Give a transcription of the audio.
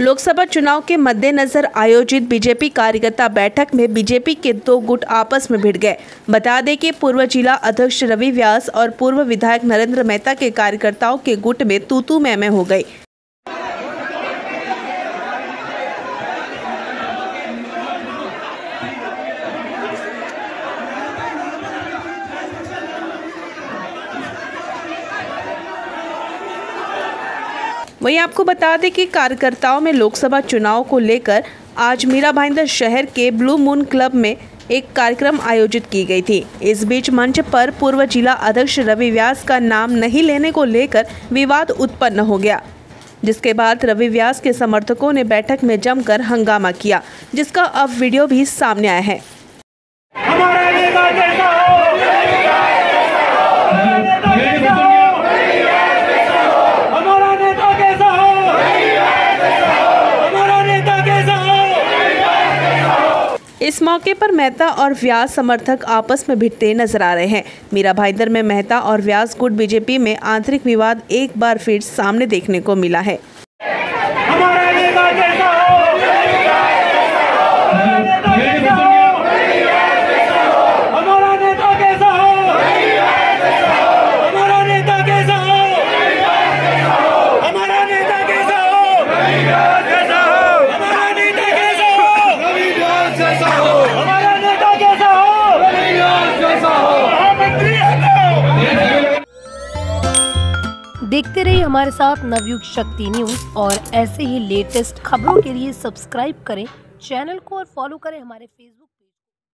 लोकसभा चुनाव के मद्देनजर आयोजित बीजेपी कार्यकर्ता बैठक में बीजेपी के दो गुट आपस में भिड़ गए। बता दें कि पूर्व जिला अध्यक्ष रवि व्यास और पूर्व विधायक नरेंद्र मेहता के कार्यकर्ताओं के गुट में तूतू मैमे हो गई। वहीं आपको बता दें कि कार्यकर्ताओं में लोकसभा चुनाव को लेकर आज मीरा भाईंदर शहर के ब्लू मून क्लब में एक कार्यक्रम आयोजित की गई थी। इस बीच मंच पर पूर्व जिला अध्यक्ष रवि व्यास का नाम नहीं लेने को लेकर विवाद उत्पन्न हो गया, जिसके बाद रवि व्यास के समर्थकों ने बैठक में जमकर हंगामा किया, जिसका अब वीडियो भी सामने आया है। इस मौके पर मेहता और व्यास समर्थक आपस में भिड़ते नज़र आ रहे हैं। मीरा भाईदर में मेहता और व्यास गुट बीजेपी में आंतरिक विवाद एक बार फिर सामने देखने को मिला है। देखते रहिए हमारे साथ नवयुग शक्ति न्यूज़ और ऐसे ही लेटेस्ट खबरों के लिए सब्सक्राइब करें चैनल को और फॉलो करें हमारे फेसबुक